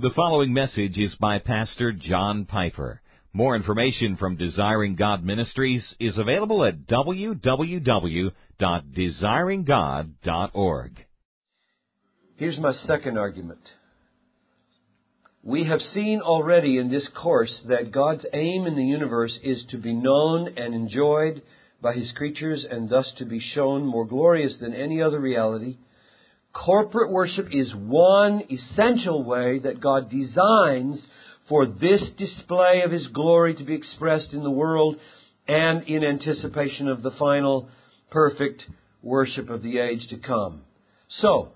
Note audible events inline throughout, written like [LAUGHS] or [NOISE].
The following message is by Pastor John Piper. More information from Desiring God Ministries is available at www.desiringgod.org. Here's my second argument. We have seen already in this course that God's aim in the universe is to be known and enjoyed by His creatures and thus to be shown more glorious than any other reality. Corporate worship is one essential way that God designs for this display of His glory to be expressed in the world and in anticipation of the final perfect worship of the age to come. So,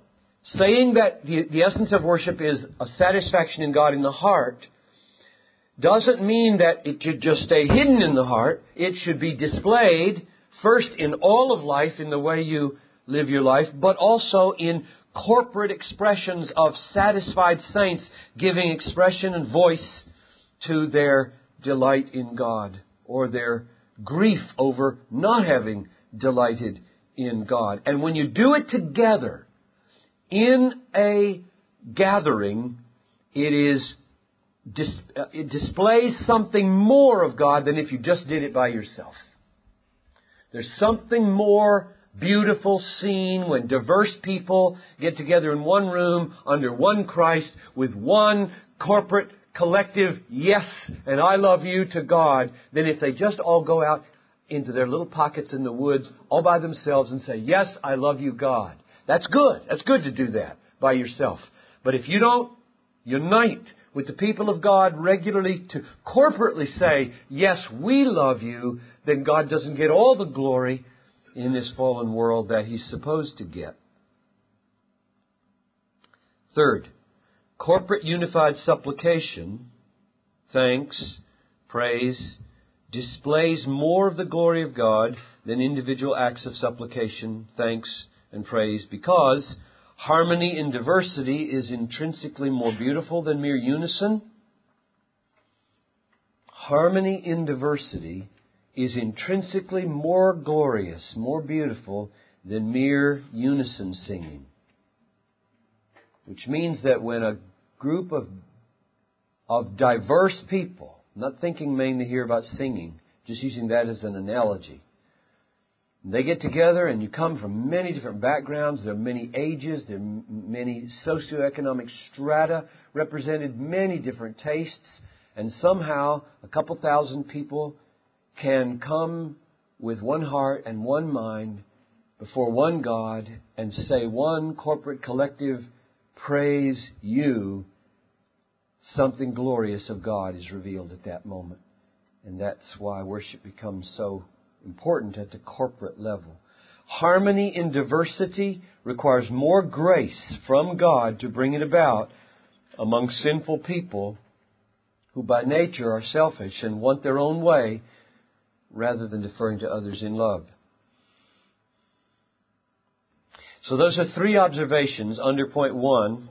saying that the, the essence of worship is a satisfaction in God in the heart doesn't mean that it should just stay hidden in the heart. It should be displayed first in all of life in the way you live your life, but also in corporate expressions of satisfied saints giving expression and voice to their delight in God or their grief over not having delighted in God. And when you do it together in a gathering, it is uh, it displays something more of God than if you just did it by yourself. There's something more beautiful scene when diverse people get together in one room under one Christ with one corporate collective yes and I love you to God than if they just all go out into their little pockets in the woods all by themselves and say, Yes, I love you, God. That's good. That's good to do that by yourself. But if you don't unite with the people of God regularly to corporately say, Yes, we love you, then God doesn't get all the glory in this fallen world that he's supposed to get. Third, corporate unified supplication, thanks, praise, displays more of the glory of God than individual acts of supplication, thanks, and praise because harmony in diversity is intrinsically more beautiful than mere unison. Harmony in diversity is intrinsically more glorious, more beautiful than mere unison singing. Which means that when a group of, of diverse people, not thinking mainly here about singing, just using that as an analogy, they get together and you come from many different backgrounds, there are many ages, there are many socioeconomic strata represented, many different tastes, and somehow a couple thousand people can come with one heart and one mind before one God and say one corporate collective praise you, something glorious of God is revealed at that moment. And that's why worship becomes so important at the corporate level. Harmony in diversity requires more grace from God to bring it about among sinful people who by nature are selfish and want their own way rather than deferring to others in love. So those are three observations under point one.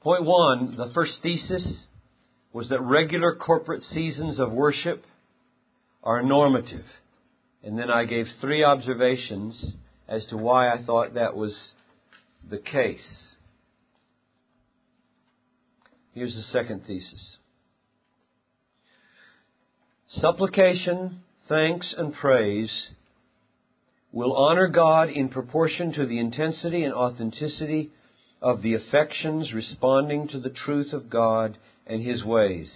Point one, the first thesis was that regular corporate seasons of worship are normative. And then I gave three observations as to why I thought that was the case. Here's the second thesis. Supplication, thanks, and praise will honor God in proportion to the intensity and authenticity of the affections responding to the truth of God and His ways.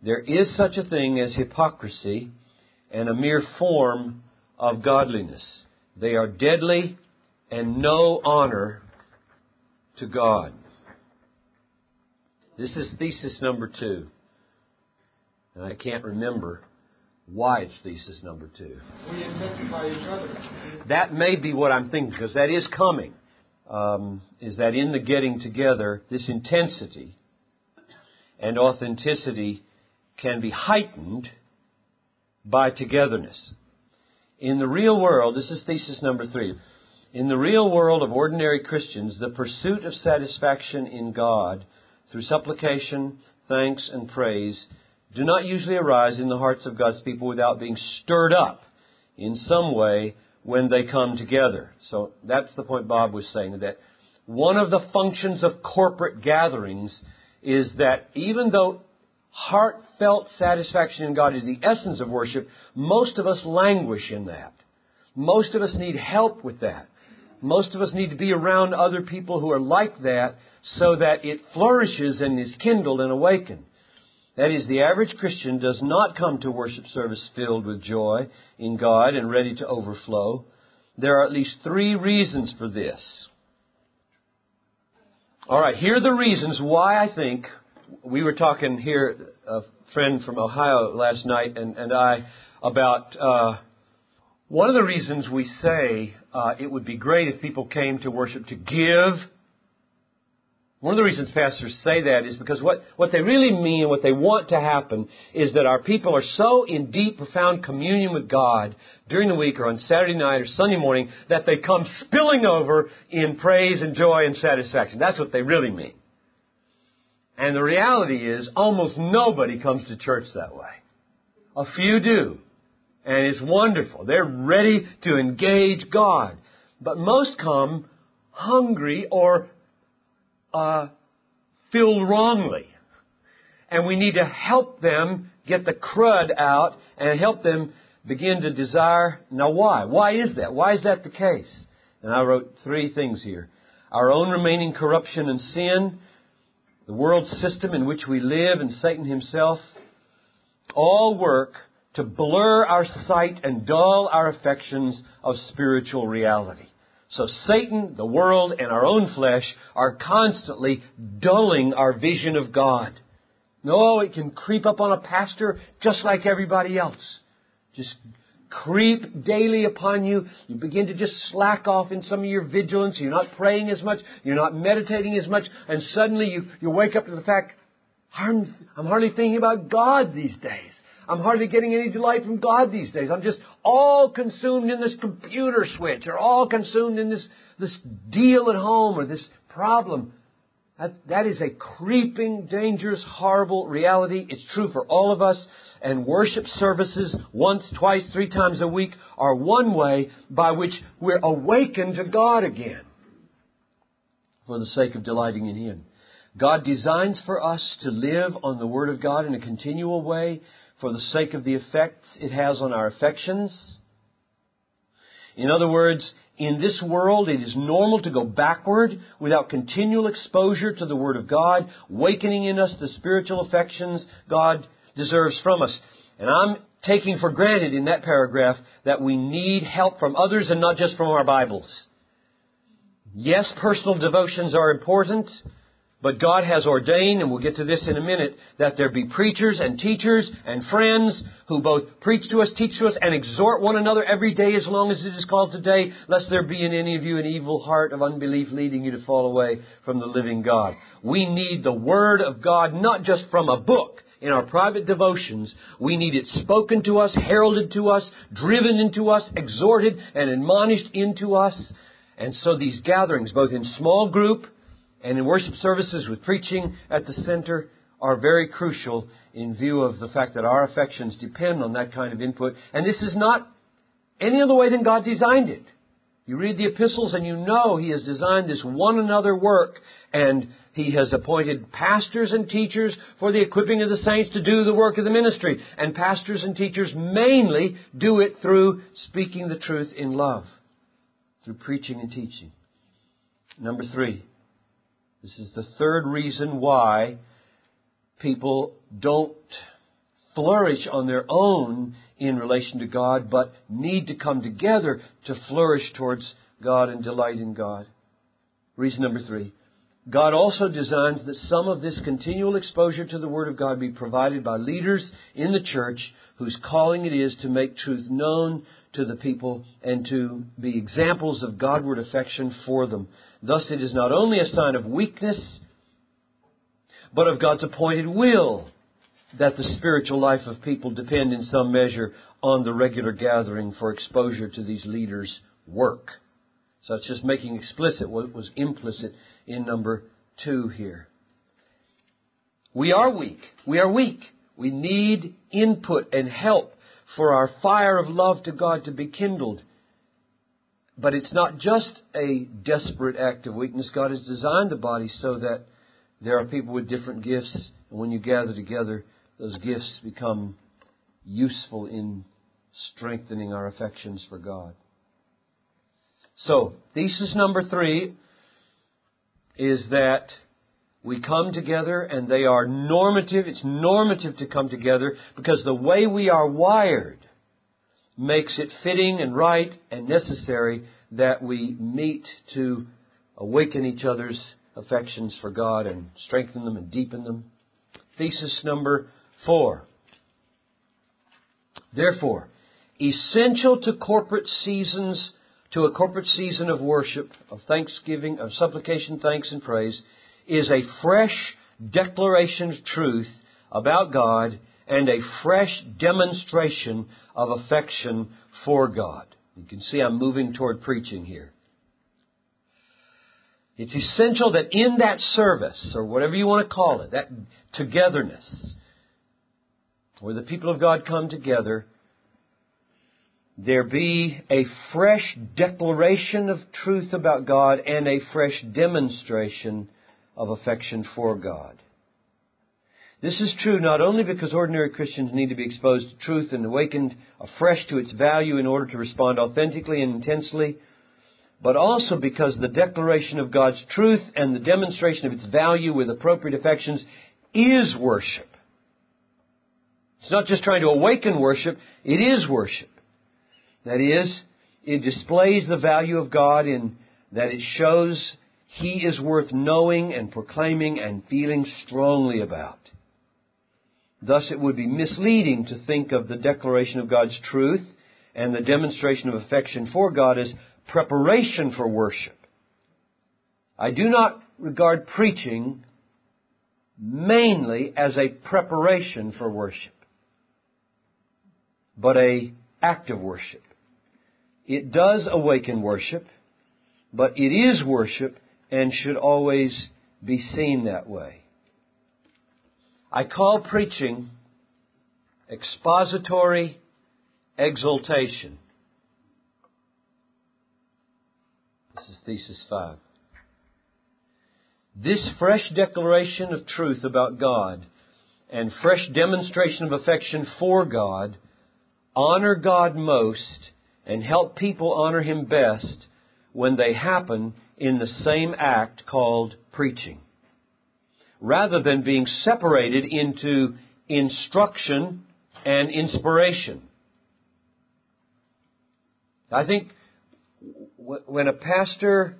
There is such a thing as hypocrisy and a mere form of godliness. They are deadly and no honor to God. This is thesis number two. And I can't remember why it's thesis number two. We intensify each other. That may be what I'm thinking, because that is coming. Um, is that in the getting together, this intensity and authenticity can be heightened by togetherness. In the real world, this is thesis number three. In the real world of ordinary Christians, the pursuit of satisfaction in God through supplication, thanks, and praise do not usually arise in the hearts of God's people without being stirred up in some way when they come together. So that's the point Bob was saying that one of the functions of corporate gatherings is that even though heartfelt satisfaction in God is the essence of worship, most of us languish in that. Most of us need help with that. Most of us need to be around other people who are like that so that it flourishes and is kindled and awakened. That is, the average Christian does not come to worship service filled with joy in God and ready to overflow. There are at least three reasons for this. All right, here are the reasons why I think we were talking here, a friend from Ohio last night and, and I, about uh, one of the reasons we say uh, it would be great if people came to worship to give one of the reasons pastors say that is because what, what they really mean, and what they want to happen, is that our people are so in deep, profound communion with God during the week or on Saturday night or Sunday morning that they come spilling over in praise and joy and satisfaction. That's what they really mean. And the reality is almost nobody comes to church that way. A few do. And it's wonderful. They're ready to engage God. But most come hungry or uh, filled wrongly. And we need to help them get the crud out and help them begin to desire. Now, why? Why is that? Why is that the case? And I wrote three things here our own remaining corruption and sin, the world system in which we live, and Satan himself all work to blur our sight and dull our affections of spiritual reality. So Satan, the world, and our own flesh are constantly dulling our vision of God. No, it can creep up on a pastor just like everybody else. Just creep daily upon you. You begin to just slack off in some of your vigilance. You're not praying as much. You're not meditating as much. And suddenly you, you wake up to the fact, I'm, I'm hardly thinking about God these days. I'm hardly getting any delight from God these days. I'm just all consumed in this computer switch or all consumed in this, this deal at home or this problem. That, that is a creeping, dangerous, horrible reality. It's true for all of us. And worship services once, twice, three times a week are one way by which we're awakened to God again for the sake of delighting in Him. God designs for us to live on the Word of God in a continual way for the sake of the effects it has on our affections. In other words, in this world, it is normal to go backward without continual exposure to the Word of God, wakening in us the spiritual affections God deserves from us. And I'm taking for granted in that paragraph that we need help from others and not just from our Bibles. Yes, personal devotions are important, but God has ordained, and we'll get to this in a minute, that there be preachers and teachers and friends who both preach to us, teach to us, and exhort one another every day as long as it is called today, lest there be in any of you an evil heart of unbelief leading you to fall away from the living God. We need the Word of God not just from a book, in our private devotions, we need it spoken to us, heralded to us, driven into us, exhorted and admonished into us. And so these gatherings, both in small group and in worship services with preaching at the center are very crucial in view of the fact that our affections depend on that kind of input. And this is not any other way than God designed it. You read the epistles and you know He has designed this one another work and He has appointed pastors and teachers for the equipping of the saints to do the work of the ministry. And pastors and teachers mainly do it through speaking the truth in love, through preaching and teaching. Number three, this is the third reason why people don't flourish on their own in relation to God, but need to come together to flourish towards God and delight in God. Reason number three. God also designs that some of this continual exposure to the Word of God be provided by leaders in the church whose calling it is to make truth known to the people and to be examples of Godward affection for them. Thus, it is not only a sign of weakness, but of God's appointed will that the spiritual life of people depend in some measure on the regular gathering for exposure to these leaders' work. So it's just making explicit what was implicit in number two here. We are weak. We are weak. We need input and help for our fire of love to God to be kindled. but it's not just a desperate act of weakness. God has designed the body so that there are people with different gifts, and when you gather together, those gifts become useful in strengthening our affections for God. So, thesis number three is that we come together and they are normative. It's normative to come together because the way we are wired makes it fitting and right and necessary that we meet to awaken each other's affections for God and strengthen them and deepen them. Thesis number four. Therefore, essential to corporate seasons, to a corporate season of worship, of thanksgiving, of supplication, thanks, and praise, is a fresh declaration of truth about God and a fresh demonstration of affection for God. You can see I'm moving toward preaching here. It's essential that in that service, or whatever you want to call it, that togetherness, where the people of God come together, there be a fresh declaration of truth about God and a fresh demonstration of affection for God. This is true not only because ordinary Christians need to be exposed to truth and awakened afresh to its value in order to respond authentically and intensely, but also because the declaration of God's truth and the demonstration of its value with appropriate affections is worship. It's not just trying to awaken worship, it is worship. That is, it displays the value of God in that it shows He is worth knowing and proclaiming and feeling strongly about. Thus, it would be misleading to think of the declaration of God's truth and the demonstration of affection for God as preparation for worship. I do not regard preaching mainly as a preparation for worship, but a act of worship. It does awaken worship, but it is worship and should always be seen that way. I call preaching expository exultation. This is thesis five. This fresh declaration of truth about God and fresh demonstration of affection for God honor God most and help people honor Him best when they happen in the same act called preaching. Rather than being separated into instruction and inspiration. I think when a pastor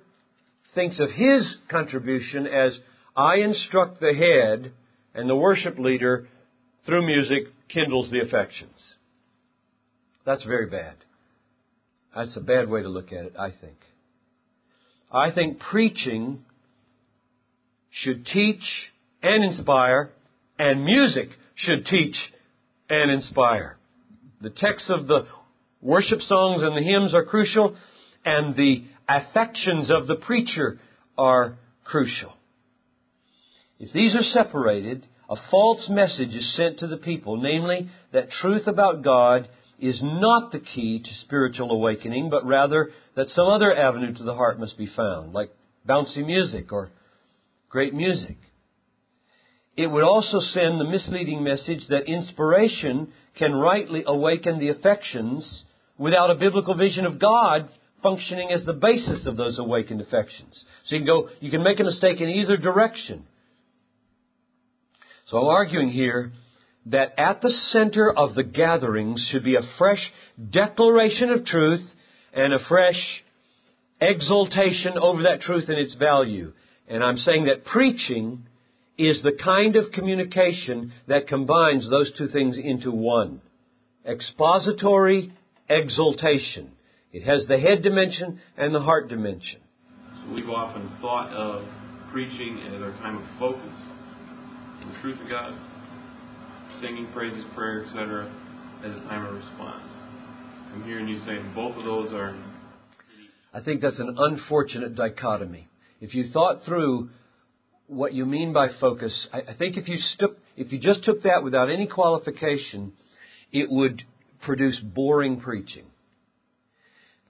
thinks of his contribution as I instruct the head and the worship leader through music kindles the affections. That's very bad. That's a bad way to look at it, I think. I think preaching should teach and inspire, and music should teach and inspire. The texts of the worship songs and the hymns are crucial, and the affections of the preacher are crucial. If these are separated, a false message is sent to the people, namely that truth about God is not the key to spiritual awakening, but rather that some other avenue to the heart must be found, like bouncy music or great music. It would also send the misleading message that inspiration can rightly awaken the affections without a biblical vision of God functioning as the basis of those awakened affections. So you can go, you can make a mistake in either direction. So I'm arguing here that at the center of the gatherings should be a fresh declaration of truth and a fresh exultation over that truth and its value. And I'm saying that preaching is the kind of communication that combines those two things into one. Expository exultation. It has the head dimension and the heart dimension. So we've often thought of preaching as our time of focus, the truth of God, singing praises, prayer, etc., as a time of response. I'm hearing you saying both of those are. I think that's an unfortunate dichotomy. If you thought through what you mean by focus, I, I think if you stuck, if you just took that without any qualification, it would produce boring preaching.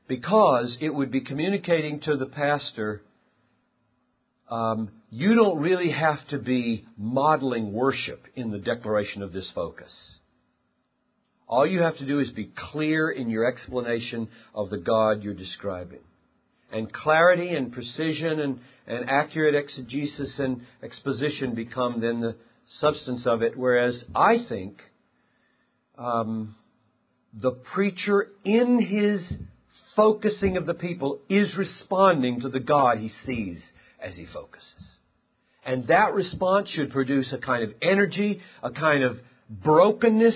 because it would be communicating to the pastor um, you don't really have to be modeling worship in the declaration of this focus. All you have to do is be clear in your explanation of the God you're describing. And clarity and precision and, and accurate exegesis and exposition become then the substance of it, whereas I think um, the preacher in his focusing of the people is responding to the God he sees as he focuses. And that response should produce a kind of energy, a kind of brokenness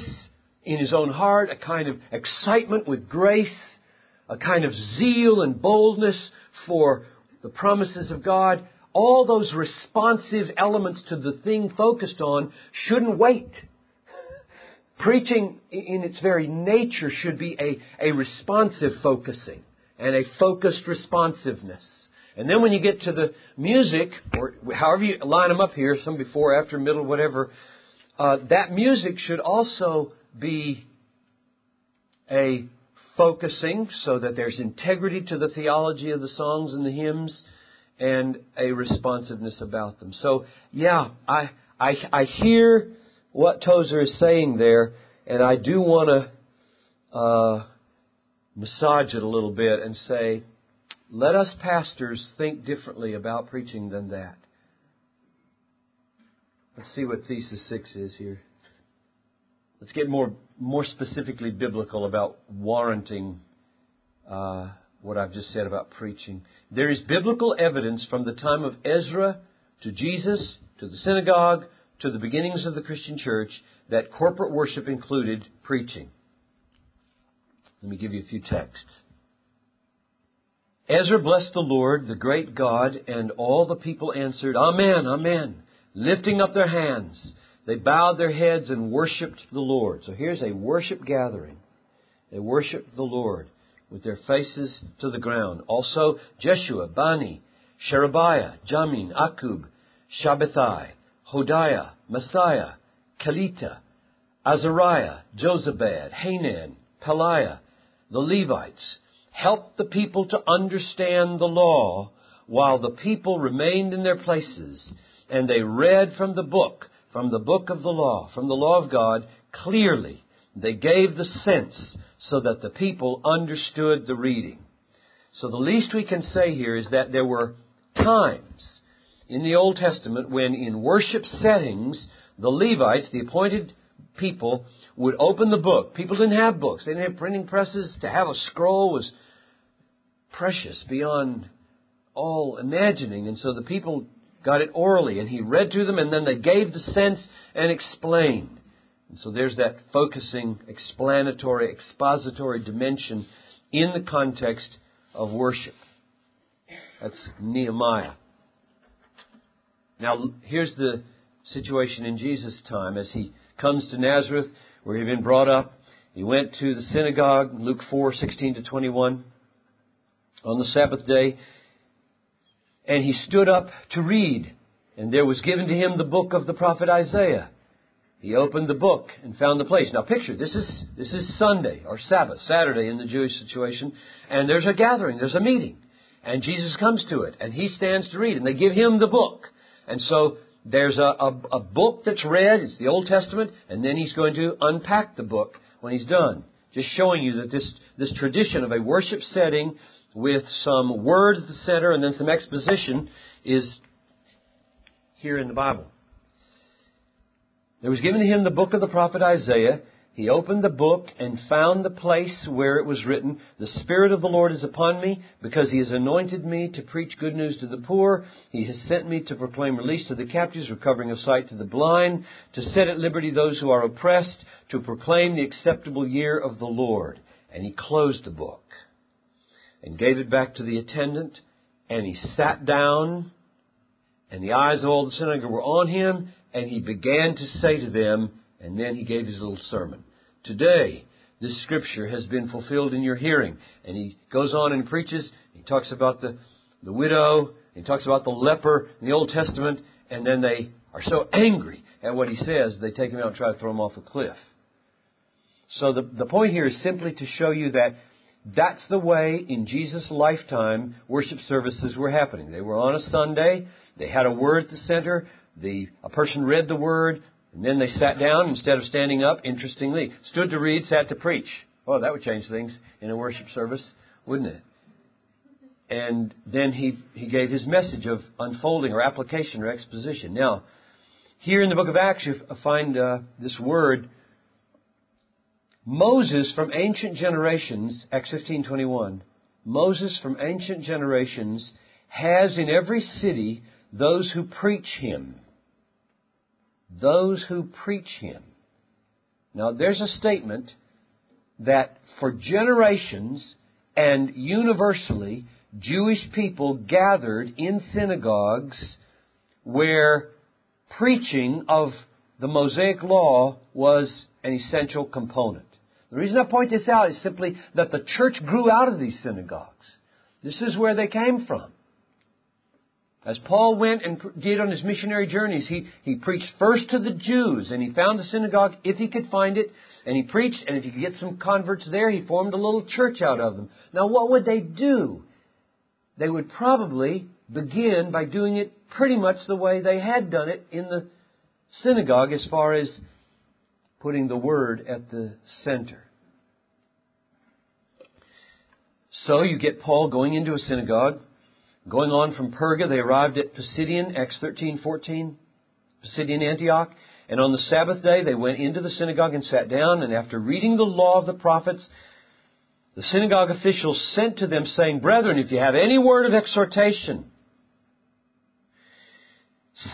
in his own heart, a kind of excitement with grace, a kind of zeal and boldness for the promises of God. All those responsive elements to the thing focused on shouldn't wait. Preaching in its very nature should be a, a responsive focusing and a focused responsiveness. And then when you get to the music, or however you line them up here, some before, after, middle, whatever, uh, that music should also be a focusing so that there's integrity to the theology of the songs and the hymns and a responsiveness about them. So, yeah, I, I, I hear what Tozer is saying there, and I do want to uh, massage it a little bit and say, let us pastors think differently about preaching than that. Let's see what thesis six is here. Let's get more more specifically biblical about warranting uh, what I've just said about preaching. There is biblical evidence from the time of Ezra to Jesus to the synagogue to the beginnings of the Christian church that corporate worship included preaching. Let me give you a few texts. Ezra blessed the Lord, the great God, and all the people answered, Amen, Amen, lifting up their hands. They bowed their heads and worshiped the Lord. So here's a worship gathering. They worshiped the Lord with their faces to the ground. Also, Jeshua, Bani, Sherebiah, Jamin, Akub, Shabbethai, Hodiah, Maaseiah, Kelita, Azariah, Jozabad, Hanan, Pelaiah, the Levites, helped the people to understand the law while the people remained in their places and they read from the book, from the book of the law, from the law of God clearly. They gave the sense so that the people understood the reading. So the least we can say here is that there were times in the Old Testament when in worship settings the Levites, the appointed people, would open the book. People didn't have books. They didn't have printing presses. To have a scroll was precious beyond all imagining. And so the people got it orally, and he read to them, and then they gave the sense and explained. And so there's that focusing, explanatory, expository dimension in the context of worship. That's Nehemiah. Now, here's the situation in Jesus' time as he comes to Nazareth, where he'd been brought up. He went to the synagogue, Luke 4, 16 to 21 on the Sabbath day, and he stood up to read, and there was given to him the book of the prophet Isaiah. He opened the book and found the place. Now picture, this is, this is Sunday, or Sabbath, Saturday in the Jewish situation, and there's a gathering, there's a meeting, and Jesus comes to it, and he stands to read, and they give him the book. And so there's a, a, a book that's read, it's the Old Testament, and then he's going to unpack the book when he's done. Just showing you that this, this tradition of a worship setting with some words at the center and then some exposition is here in the Bible. There was given to him the book of the prophet Isaiah. He opened the book and found the place where it was written, The Spirit of the Lord is upon me, because He has anointed me to preach good news to the poor. He has sent me to proclaim release to the captives, recovering of sight to the blind, to set at liberty those who are oppressed, to proclaim the acceptable year of the Lord. And he closed the book and gave it back to the attendant, and he sat down, and the eyes of all the synagogue were on him, and he began to say to them, and then he gave his little sermon. Today, this scripture has been fulfilled in your hearing. And he goes on and preaches. He talks about the, the widow. He talks about the leper in the Old Testament. And then they are so angry at what he says, they take him out and try to throw him off a cliff. So the, the point here is simply to show you that That's the way in Jesus' lifetime worship services were happening. They were on a Sunday, they had a word at the center, the, a person read the word, and then they sat down instead of standing up, interestingly, stood to read, sat to preach. Oh, that would change things in a worship service, wouldn't it? And then he, he gave his message of unfolding or application or exposition. Now, here in the book of Acts, you find uh, this word Moses from ancient generations, Acts 15:21. Moses from ancient generations has in every city those who preach him. Those who preach him. Now there's a statement that for generations and universally Jewish people gathered in synagogues where preaching of the Mosaic law was an essential component. The reason I point this out is simply that the church grew out of these synagogues. This is where they came from. As Paul went and did on his missionary journeys, he, he preached first to the Jews, and he found a synagogue if he could find it, and he preached, and if he could get some converts there, he formed a little church out of them. Now, what would they do? They would probably begin by doing it pretty much the way they had done it in the synagogue as far as putting the Word at the center. So you get Paul going into a synagogue. Going on from Perga, they arrived at Pisidian, Acts 13, 14, Pisidian Antioch. And on the Sabbath day, they went into the synagogue and sat down. And after reading the law of the prophets, the synagogue officials sent to them, saying, Brethren, if you have any word of exhortation,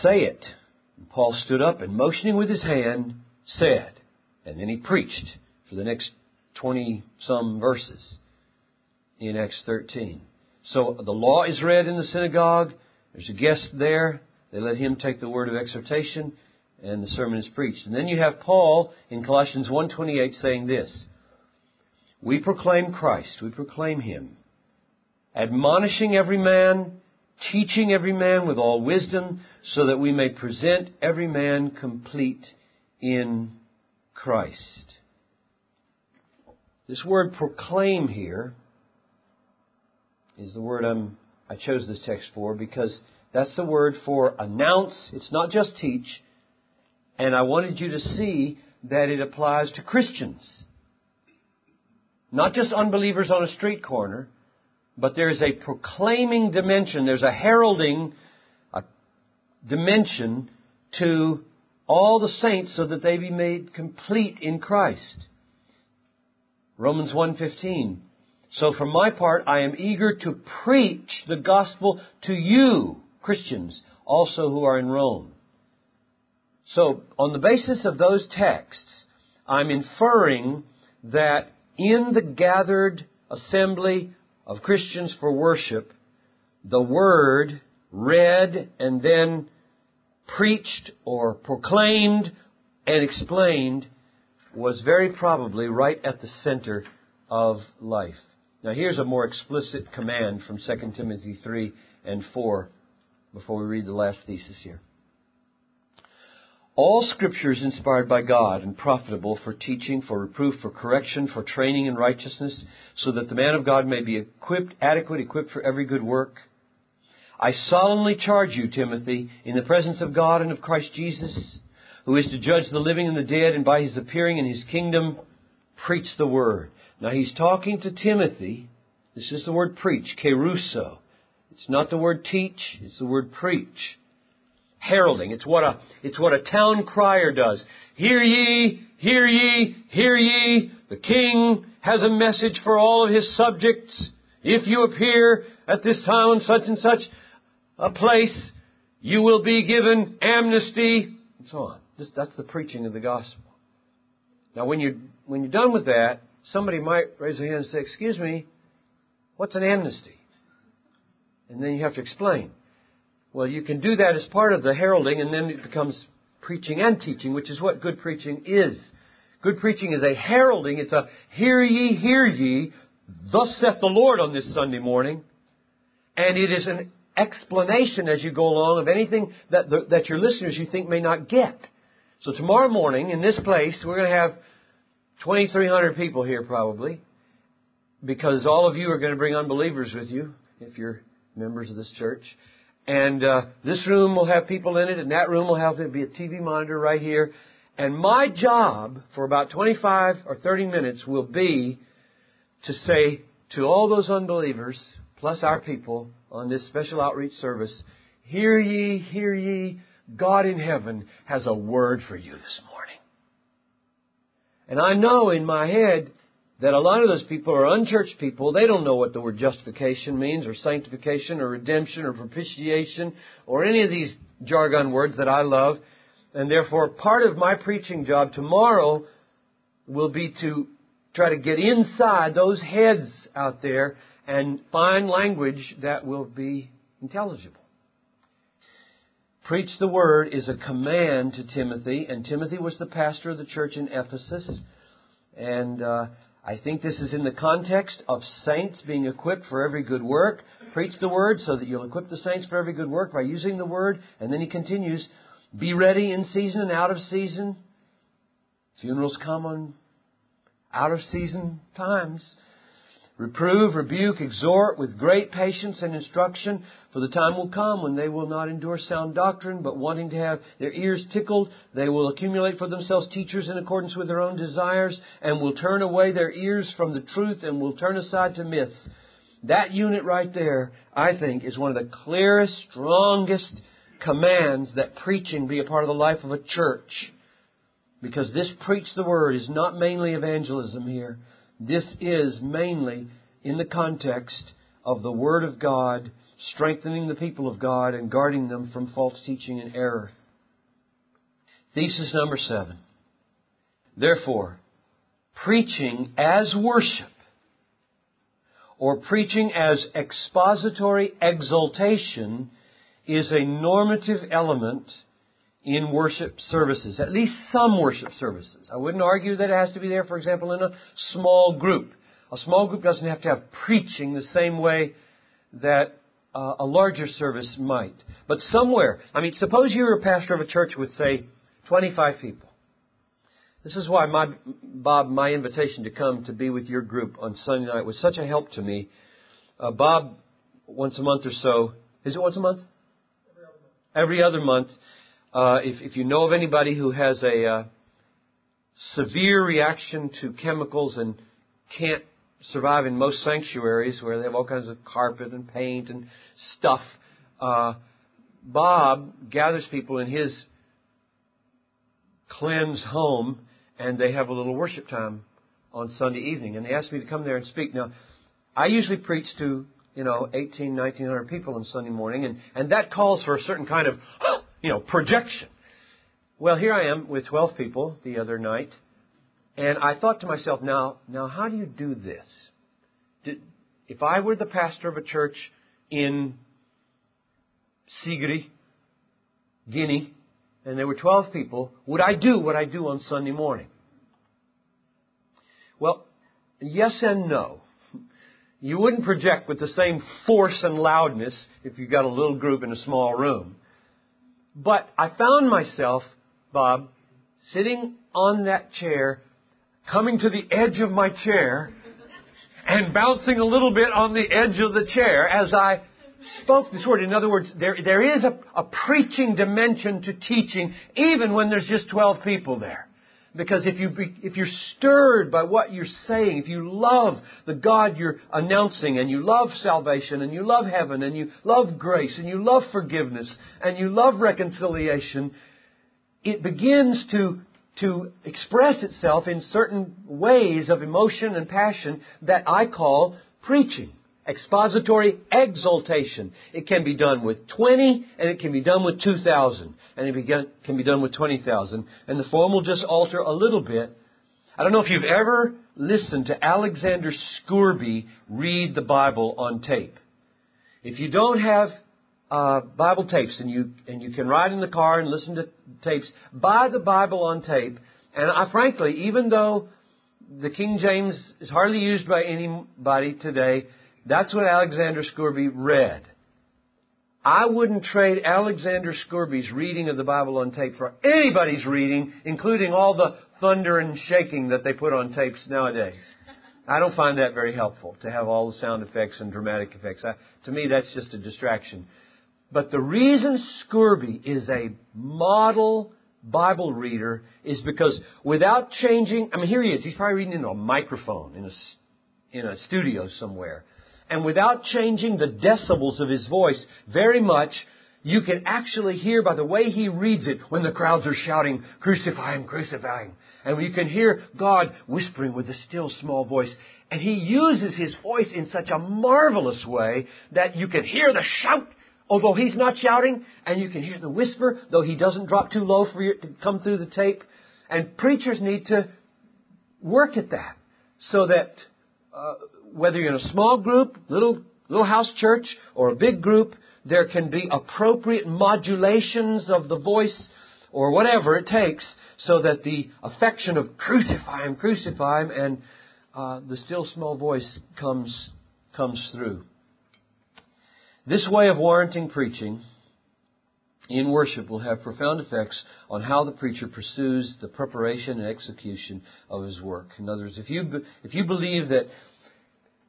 say it. And Paul stood up and motioning with his hand, said, and then he preached for the next 20 some verses in Acts 13. So the law is read in the synagogue. There's a guest there. They let him take the word of exhortation and the sermon is preached. And then you have Paul in Colossians 1:28 saying this: We proclaim Christ, we proclaim him, admonishing every man, teaching every man with all wisdom, so that we may present every man complete in Christ. This word proclaim here is the word I'm, I chose this text for because that's the word for announce. It's not just teach. And I wanted you to see that it applies to Christians. Not just unbelievers on a street corner, but there's a proclaiming dimension, there's a heralding a dimension to all the saints so that they be made complete in Christ. Romans 1:15 So for my part I am eager to preach the gospel to you Christians also who are in Rome. So on the basis of those texts I'm inferring that in the gathered assembly of Christians for worship the word read and then preached or proclaimed and explained was very probably right at the center of life. Now here's a more explicit command from 2 Timothy 3 and 4 before we read the last thesis here. All scripture is inspired by God and profitable for teaching, for reproof, for correction, for training in righteousness, so that the man of God may be equipped, adequate, equipped for every good work. I solemnly charge you, Timothy, in the presence of God and of Christ Jesus, who is to judge the living and the dead, and by his appearing in his kingdom, preach the word. Now he's talking to Timothy. This is the word preach, kerusso. It's not the word teach, it's the word preach. Heralding. It's what a, it's what a town crier does. Hear ye, hear ye, hear ye. The king has a message for all of his subjects. If you appear at this time on such and such, a place, you will be given amnesty, and so on. That's the preaching of the gospel. Now, when you're, when you're done with that, somebody might raise their hand and say, Excuse me, what's an amnesty? And then you have to explain. Well, you can do that as part of the heralding, and then it becomes preaching and teaching, which is what good preaching is. Good preaching is a heralding. It's a hear ye, hear ye, thus saith the Lord on this Sunday morning. And it is an explanation as you go along of anything that, the, that your listeners you think may not get. So tomorrow morning in this place, we're going to have 2,300 people here probably. because all of you are going to bring unbelievers with you if you're members of this church. And uh, this room will have people in it, and that room will have to be a TV monitor right here. And my job for about 25 or 30 minutes will be to say to all those unbelievers, plus our people on this special outreach service, Hear ye, hear ye, God in heaven has a word for you this morning. And I know in my head that a lot of those people are unchurched people. They don't know what the word justification means, or sanctification, or redemption, or propitiation, or any of these jargon words that I love. And therefore, part of my preaching job tomorrow will be to try to get inside those heads out there and find language that will be intelligible. Preach the word is a command to Timothy, and Timothy was the pastor of the church in Ephesus. And uh, I think this is in the context of saints being equipped for every good work. Preach the word so that you'll equip the saints for every good work by using the word. And then he continues, be ready in season and out of season. Funerals come on out of season times. Reprove, rebuke, exhort with great patience and instruction, for the time will come when they will not endure sound doctrine, but wanting to have their ears tickled, they will accumulate for themselves teachers in accordance with their own desires, and will turn away their ears from the truth and will turn aside to myths. That unit right there, I think, is one of the clearest, strongest commands that preaching be a part of the life of a church. Because this preach the word is not mainly evangelism here. This is mainly in the context of the Word of God, strengthening the people of God and guarding them from false teaching and error. Thesis number seven. Therefore, preaching as worship or preaching as expository exultation is a normative element in worship services, at least some worship services. I wouldn't argue that it has to be there, for example, in a small group. A small group doesn't have to have preaching the same way that uh, a larger service might. But somewhere, I mean, suppose you're a pastor of a church with, say, 25 people. This is why my, Bob, my invitation to come to be with your group on Sunday night was such a help to me. Uh, Bob, once a month or so, is it once a month? Every other month uh, if, if you know of anybody who has a uh, severe reaction to chemicals and can't survive in most sanctuaries where they have all kinds of carpet and paint and stuff, uh, Bob gathers people in his cleanse home and they have a little worship time on Sunday evening. And they asked me to come there and speak. Now, I usually preach to, you know, 18, 1900 people on Sunday morning, and, and that calls for a certain kind of you know, projection. Well, here I am with 12 people the other night, and I thought to myself, now, now how do you do this? Did, if I were the pastor of a church in Sigri, Guinea, and there were 12 people, would I do what I do on Sunday morning? Well, yes and no. You wouldn't project with the same force and loudness if you got a little group in a small room. But I found myself, Bob, sitting on that chair, coming to the edge of my chair, and bouncing a little bit on the edge of the chair as I spoke this word. In other words, there, there is a, a preaching dimension to teaching, even when there's just 12 people there. Because if you be, if you're stirred by what you're saying, if you love the God you're announcing, and you love salvation, and you love heaven, and you love grace, and you love forgiveness, and you love reconciliation, it begins to to express itself in certain ways of emotion and passion that I call preaching. Expository exultation. It can be done with 20 and it can be done with 2,000 and it can be done with 20,000 and the form will just alter a little bit. I don't know if you've ever listened to Alexander Scourby read the Bible on tape. If you don't have uh, Bible tapes and you and you can ride in the car and listen to tapes, buy the Bible on tape. And I frankly, even though the King James is hardly used by anybody today, that's what Alexander Scourby read. I wouldn't trade Alexander Scourby's reading of the Bible on tape for anybody's reading, including all the thunder and shaking that they put on tapes nowadays. I don't find that very helpful to have all the sound effects and dramatic effects. I, to me, that's just a distraction. But the reason Scourby is a model Bible reader is because without changing, I mean, here he is. He's probably reading into a microphone in a, in a studio somewhere. And without changing the decibels of his voice very much, you can actually hear by the way he reads it when the crowds are shouting, crucify him, crucify him. And you can hear God whispering with a still small voice. And he uses his voice in such a marvelous way that you can hear the shout although he's not shouting, and you can hear the whisper, though he doesn't drop too low for you to come through the tape. And preachers need to work at that so that uh, whether you're in a small group, little little house church, or a big group, there can be appropriate modulations of the voice or whatever it takes so that the affection of crucify him, crucify him, and uh, the still small voice comes comes through. This way of warranting preaching in worship will have profound effects on how the preacher pursues the preparation and execution of his work. In other words, if you, if you believe that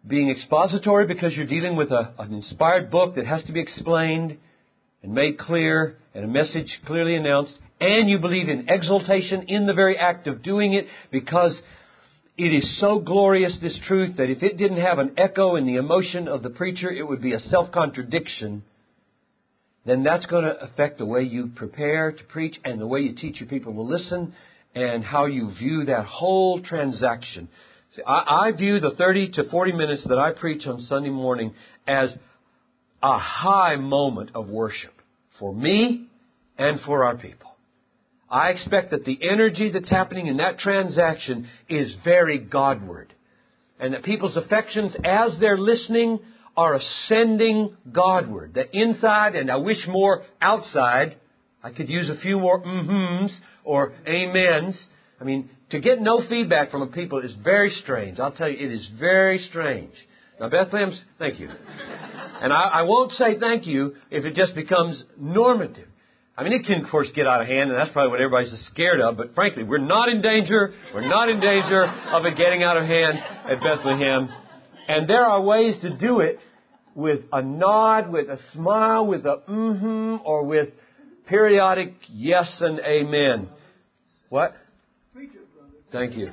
being expository because you're dealing with a, an inspired book that has to be explained and made clear and a message clearly announced, and you believe in exultation in the very act of doing it because it is so glorious, this truth, that if it didn't have an echo in the emotion of the preacher, it would be a self contradiction. Then that's going to affect the way you prepare to preach and the way you teach your people to listen and how you view that whole transaction. I, I view the 30 to 40 minutes that I preach on Sunday morning as a high moment of worship for me and for our people. I expect that the energy that's happening in that transaction is very Godward. And that people's affections, as they're listening, are ascending Godward. That inside, and I wish more outside, I could use a few more mm-hms or amens. I mean, to get no feedback from a people is very strange. I'll tell you, it is very strange. Now, Bethlehem's, thank you. And I, I won't say thank you if it just becomes normative. I mean, it can, of course, get out of hand, and that's probably what everybody's scared of. But frankly, we're not in danger. We're not in danger of it getting out of hand at Bethlehem. And there are ways to do it with a nod, with a smile, with a mm-hmm, or with periodic yes and amen. What? Thank you.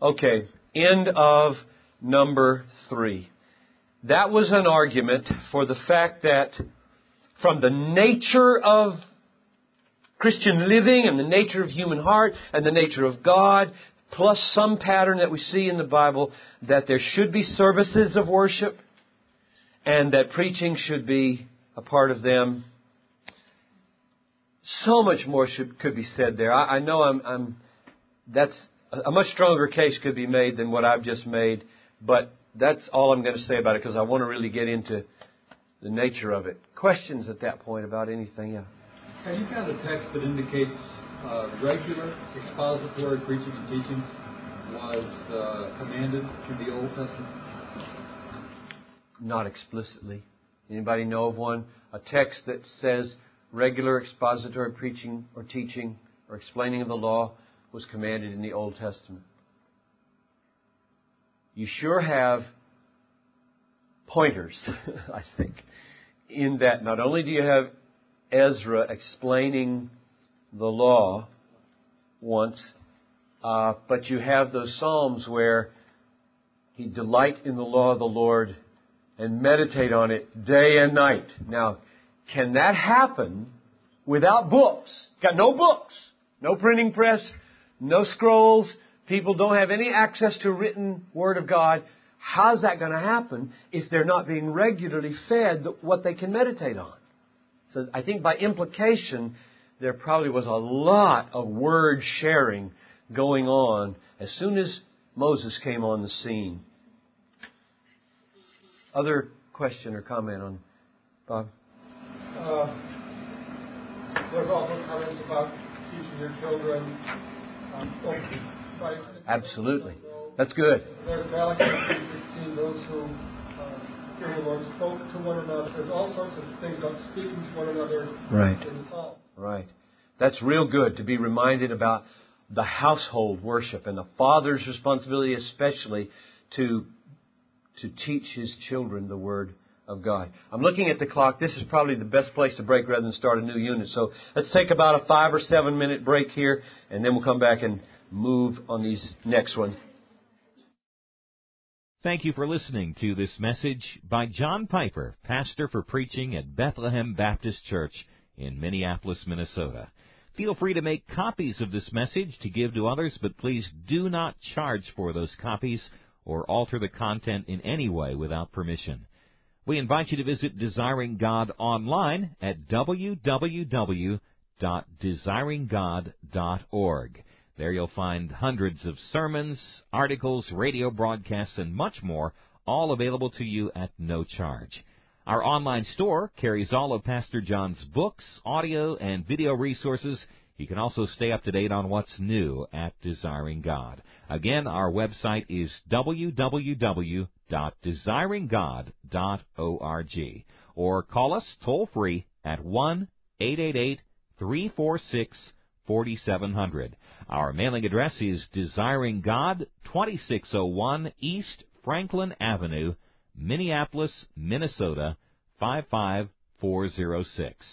Okay, end of number three. That was an argument for the fact that from the nature of Christian living and the nature of human heart and the nature of God, plus some pattern that we see in the Bible that there should be services of worship and that preaching should be a part of them. So much more should, could be said there. I, I know I'm, I'm, that's a much stronger case could be made than what I've just made, but that's all I'm going to say about it because I want to really get into the nature of it. Questions at that point about anything? Yeah. Have you found a text that indicates uh, regular expository preaching and teaching was uh, commanded in the Old Testament? Not explicitly. Anybody know of one? A text that says regular expository preaching or teaching or explaining of the law was commanded in the Old Testament. You sure have pointers, [LAUGHS] I think, in that not only do you have Ezra explaining the law once, uh, but you have those Psalms where he delight in the law of the Lord and meditate on it day and night. Now, can that happen without books? Got no books, no printing press, no scrolls. People don't have any access to written Word of God. How's that going to happen if they're not being regularly fed what they can meditate on? So I think by implication, there probably was a lot of word sharing going on as soon as Moses came on the scene. Other question or comment on Bob? Uh, there's also comments about teaching your children um, Christ. Absolutely. That's good. There's Malachi 3.16, those who uh, hear the Lord spoke to one another. There's all sorts of things about speaking to one another right. in the Psalm. Right. That's real good to be reminded about the household worship and the father's responsibility especially to to teach his children the word of God. I'm looking at the clock. This is probably the best place to break rather than start a new unit. So let's take about a five or seven minute break here, and then we'll come back and move on these next ones. Thank you for listening to this message by John Piper, pastor for preaching at Bethlehem Baptist Church in Minneapolis, Minnesota. Feel free to make copies of this message to give to others, but please do not charge for those copies or alter the content in any way without permission. We invite you to visit Desiring God online at www.desiringgod.org. There you'll find hundreds of sermons, articles, radio broadcasts, and much more, all available to you at no charge. Our online store carries all of Pastor John's books, audio, and video resources. You can also stay up to date on what's new at Desiring God. Again, our website is www.desiringgod.org or call us toll free at 1 888 346 4700. Our mailing address is Desiring God, 2601 East Franklin Avenue, Minneapolis, Minnesota 55406.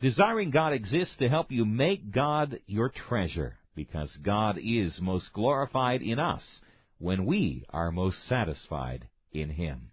Desiring God exists to help you make God your treasure because God is most glorified in us when we are most satisfied in Him.